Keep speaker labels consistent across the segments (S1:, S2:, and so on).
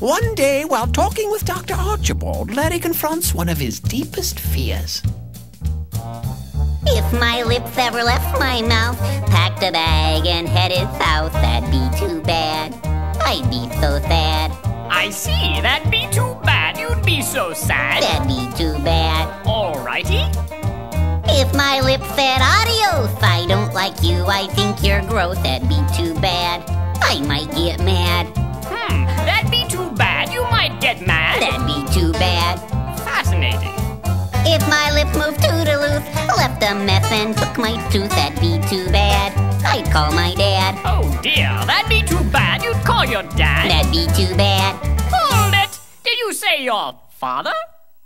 S1: One day, while talking with Dr. Archibald, Larry confronts one of his deepest fears.
S2: If my lips ever left my mouth, packed a bag and headed south, that'd be too bad. I'd be so sad.
S3: I see, that'd be too bad. You'd be so sad.
S2: That'd be too bad.
S3: Alrighty.
S2: If my lips said adios, I don't like you, I think you're gross, that'd be too bad. I might get mad. My lips moved toodaloo, left a mess and took my tooth, that'd be too bad. I'd call my dad.
S3: Oh dear, that'd be too bad. You'd call your dad.
S2: That'd be too bad.
S3: Hold it! Did you say your father?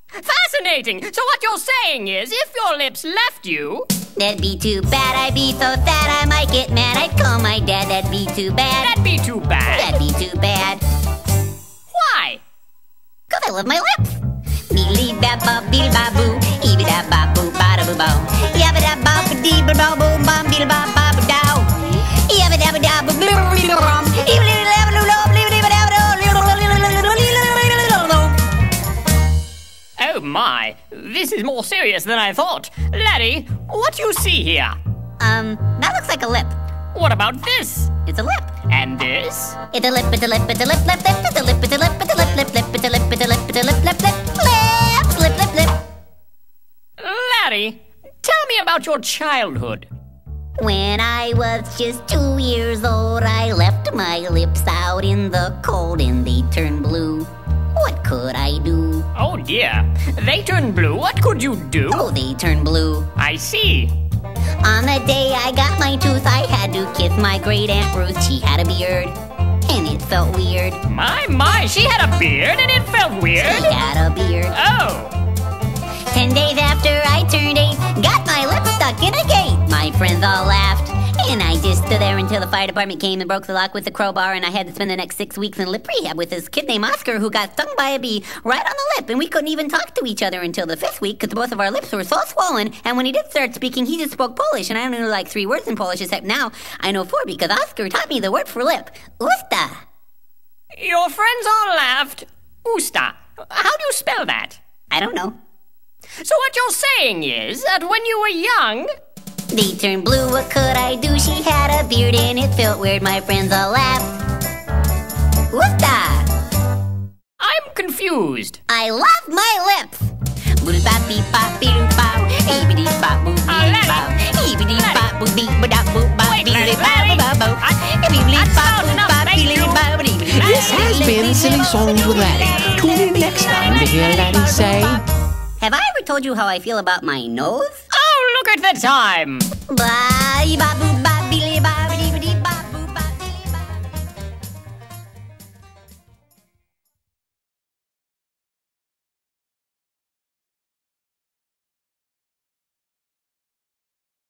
S3: Fascinating! So what you're saying is, if your lips left you...
S2: That'd be too bad, I'd be so sad I might get mad. I'd call my dad, that'd be too bad.
S3: That'd be too bad.
S2: That'd be too bad.
S3: Why?
S2: Cause I love my lips. Beely bap bop beely boo ba da boo bow. Yabba da bop dee ba ba boom bum beely bop bop dow. Yabba da ba da boo boo boo boo bum. Eeby da da boo boo boo boo da
S3: Oh my, this is more serious than I thought. Larry, what do you see here?
S2: Um, that looks like a lip.
S3: What about this?
S2: It's a lip.
S3: And this?
S2: It's a lip, it's a lip, it's a lip, lip, lip, it's a lip, it's a lip, it's a lip, lip, lip, it's a lip, it's a lip, it's a lip, lip, lip, lip,
S3: me about your childhood.
S2: When I was just two years old, I left my lips out in the cold and they turned blue. What could I do?
S3: Oh dear, they turned blue. What could you do?
S2: Oh, they turned blue.
S3: I see.
S2: On the day I got my tooth, I had to kiss my great aunt Ruth. She had a beard, and it felt weird.
S3: My, my, she had a beard and it felt weird?
S2: She had a beard.
S3: Oh,
S2: Ten days after friends all laughed, and I just stood there until the fire department came and broke the lock with the crowbar, and I had to spend the next six weeks in lip rehab with this kid named Oscar who got stung by a bee right on the lip, and we couldn't even talk to each other until the fifth week because both of our lips were so swollen. And when he did start speaking, he just spoke Polish, and I only knew like three words in Polish, except now I know four because Oscar taught me the word for lip, usta.
S3: your friends all laughed. Usta. How do you spell that?
S2: I don't know.
S3: So what you're saying is that when you were young,
S2: They turned blue, what could I do? She had a beard and it felt weird, my friends all laughed. Usta!
S3: I'm confused.
S2: I love my lips!
S1: This has been Silly Songs with Larry. Tune in next time to hear Larry say.
S2: Have I ever told you how I feel about my nose?
S3: look the time.
S2: Bye, bye.